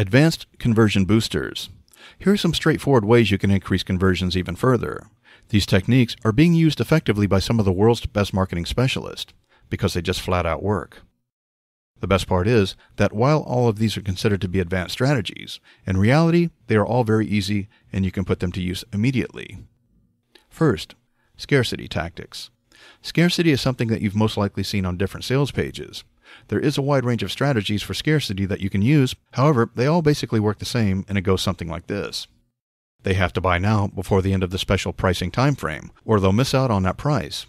Advanced Conversion Boosters. Here are some straightforward ways you can increase conversions even further. These techniques are being used effectively by some of the world's best marketing specialists because they just flat out work. The best part is that while all of these are considered to be advanced strategies, in reality, they are all very easy and you can put them to use immediately. First, scarcity tactics. Scarcity is something that you've most likely seen on different sales pages. There is a wide range of strategies for scarcity that you can use. However, they all basically work the same and it goes something like this. They have to buy now before the end of the special pricing time frame, or they'll miss out on that price.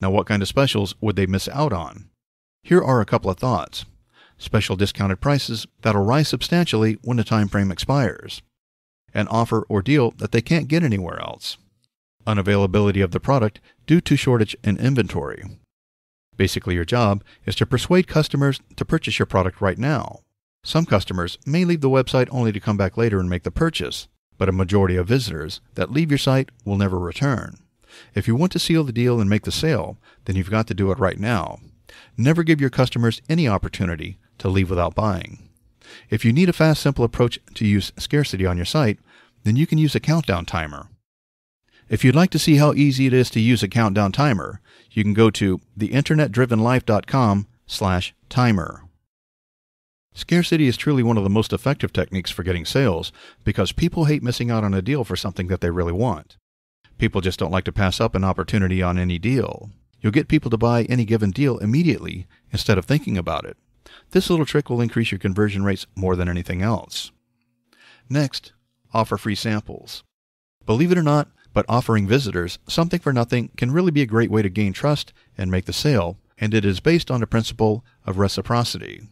Now, what kind of specials would they miss out on? Here are a couple of thoughts. Special discounted prices that'll rise substantially when the time frame expires. An offer or deal that they can't get anywhere else. Unavailability of the product due to shortage in inventory. Basically, your job is to persuade customers to purchase your product right now. Some customers may leave the website only to come back later and make the purchase, but a majority of visitors that leave your site will never return. If you want to seal the deal and make the sale, then you've got to do it right now. Never give your customers any opportunity to leave without buying. If you need a fast, simple approach to use scarcity on your site, then you can use a countdown timer. If you'd like to see how easy it is to use a countdown timer, you can go to theinternetdrivenlife.com slash timer. Scarcity is truly one of the most effective techniques for getting sales because people hate missing out on a deal for something that they really want. People just don't like to pass up an opportunity on any deal. You'll get people to buy any given deal immediately instead of thinking about it. This little trick will increase your conversion rates more than anything else. Next, offer free samples. Believe it or not, but offering visitors something for nothing can really be a great way to gain trust and make the sale, and it is based on the principle of reciprocity.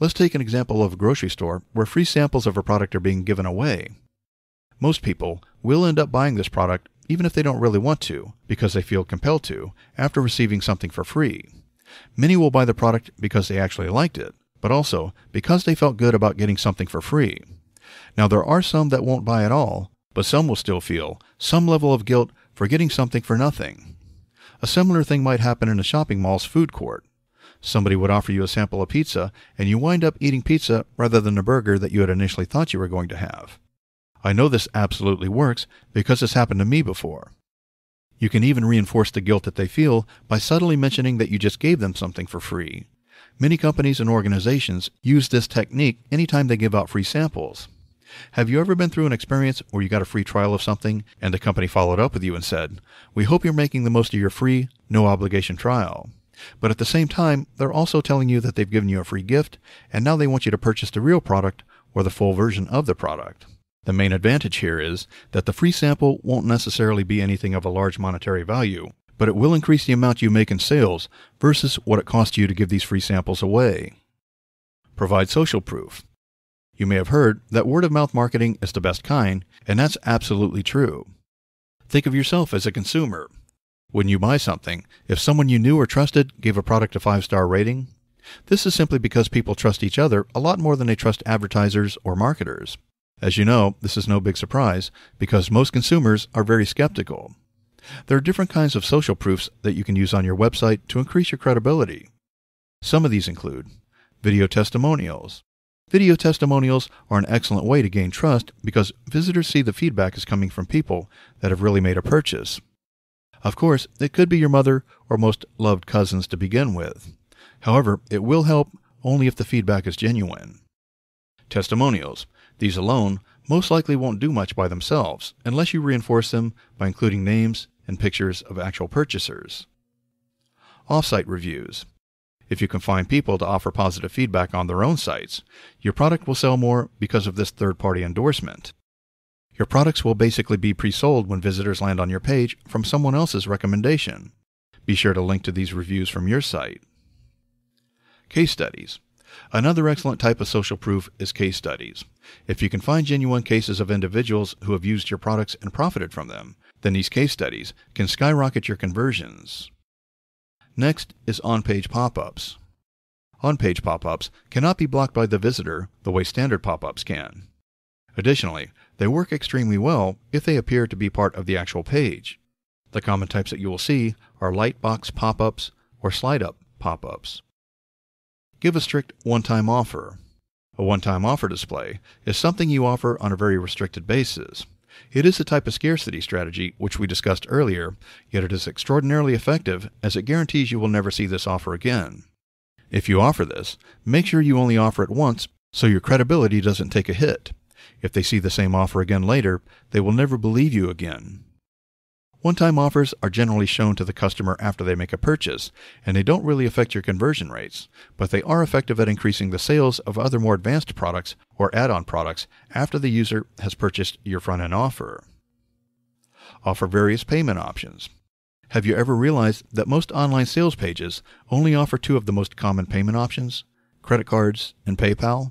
Let's take an example of a grocery store where free samples of a product are being given away. Most people will end up buying this product even if they don't really want to, because they feel compelled to, after receiving something for free. Many will buy the product because they actually liked it, but also because they felt good about getting something for free. Now, there are some that won't buy at all, but some will still feel some level of guilt for getting something for nothing. A similar thing might happen in a shopping mall's food court. Somebody would offer you a sample of pizza, and you wind up eating pizza rather than a burger that you had initially thought you were going to have. I know this absolutely works because it's happened to me before. You can even reinforce the guilt that they feel by subtly mentioning that you just gave them something for free. Many companies and organizations use this technique anytime they give out free samples. Have you ever been through an experience where you got a free trial of something and the company followed up with you and said, We hope you're making the most of your free, no obligation trial? But at the same time, they're also telling you that they've given you a free gift and now they want you to purchase the real product or the full version of the product. The main advantage here is that the free sample won't necessarily be anything of a large monetary value, but it will increase the amount you make in sales versus what it costs you to give these free samples away. Provide social proof. You may have heard that word of mouth marketing is the best kind, and that's absolutely true. Think of yourself as a consumer. When you buy something, if someone you knew or trusted gave a product a five star rating, this is simply because people trust each other a lot more than they trust advertisers or marketers. As you know, this is no big surprise because most consumers are very skeptical. There are different kinds of social proofs that you can use on your website to increase your credibility. Some of these include video testimonials, Video testimonials are an excellent way to gain trust because visitors see the feedback is coming from people that have really made a purchase. Of course, it could be your mother or most loved cousins to begin with. However, it will help only if the feedback is genuine. Testimonials. These alone most likely won't do much by themselves unless you reinforce them by including names and pictures of actual purchasers. Offsite reviews. If you can find people to offer positive feedback on their own sites, your product will sell more because of this third party endorsement. Your products will basically be pre sold when visitors land on your page from someone else's recommendation. Be sure to link to these reviews from your site. Case studies. Another excellent type of social proof is case studies. If you can find genuine cases of individuals who have used your products and profited from them, then these case studies can skyrocket your conversions. Next is on-page pop-ups. On-page pop-ups cannot be blocked by the visitor the way standard pop-ups can. Additionally, they work extremely well if they appear to be part of the actual page. The common types that you will see are lightbox pop-ups or slide-up pop-ups. Give a strict one-time offer. A one time offer display is something you offer on a very restricted basis. It is a type of scarcity strategy which we discussed earlier, yet it is extraordinarily effective as it guarantees you will never see this offer again. If you offer this, make sure you only offer it once so your credibility doesn't take a hit. If they see the same offer again later, they will never believe you again. One time offers are generally shown to the customer after they make a purchase, and they don't really affect your conversion rates, but they are effective at increasing the sales of other more advanced products or add on products after the user has purchased your front end offer. Offer various payment options. Have you ever realized that most online sales pages only offer two of the most common payment options credit cards and PayPal?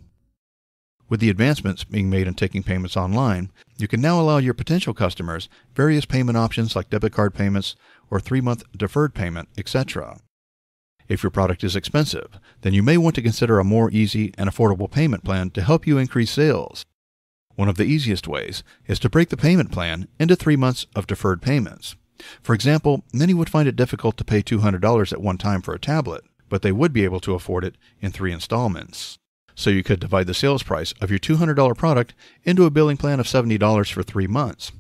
With the advancements being made in taking payments online, you can now allow your potential customers various payment options like debit card payments or three month deferred payment, etc. If your product is expensive, then you may want to consider a more easy and affordable payment plan to help you increase sales. One of the easiest ways is to break the payment plan into three months of deferred payments. For example, many would find it difficult to pay $200 at one time for a tablet, but they would be able to afford it in three installments. So you could divide the sales price of your $200 product into a billing plan of $70 for three months.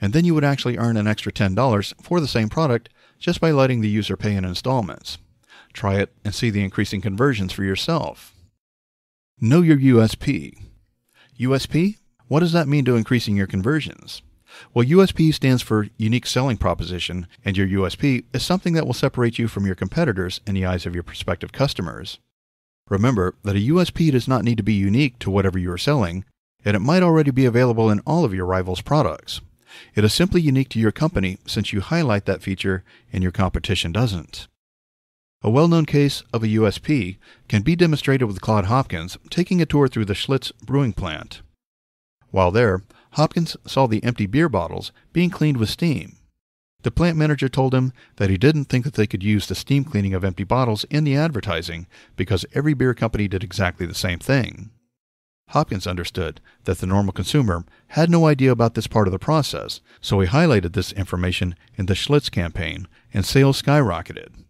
And then you would actually earn an extra $10 for the same product just by letting the user pay in installments. Try it and see the increasing conversions for yourself. Know your USP. USP? What does that mean to increasing your conversions? Well, USP stands for Unique Selling Proposition, and your USP is something that will separate you from your competitors in the eyes of your prospective customers. Remember that a USP does not need to be unique to whatever you are selling, and it might already be available in all of your rivals' products. It is simply unique to your company since you highlight that feature and your competition doesn't. A well known case of a USP can be demonstrated with Claude Hopkins taking a tour through the Schlitz brewing plant. While there, Hopkins saw the empty beer bottles being cleaned with steam. The plant manager told him that he didn't think that they could use the steam cleaning of empty bottles in the advertising because every beer company did exactly the same thing. Hopkins understood that the normal consumer had no idea about this part of the process, so he highlighted this information in the Schlitz campaign, and sales skyrocketed.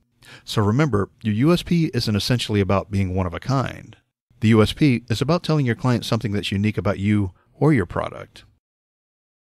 So remember, your USP isn't essentially about being one of a kind. The USP is about telling your client something that's unique about you or your product.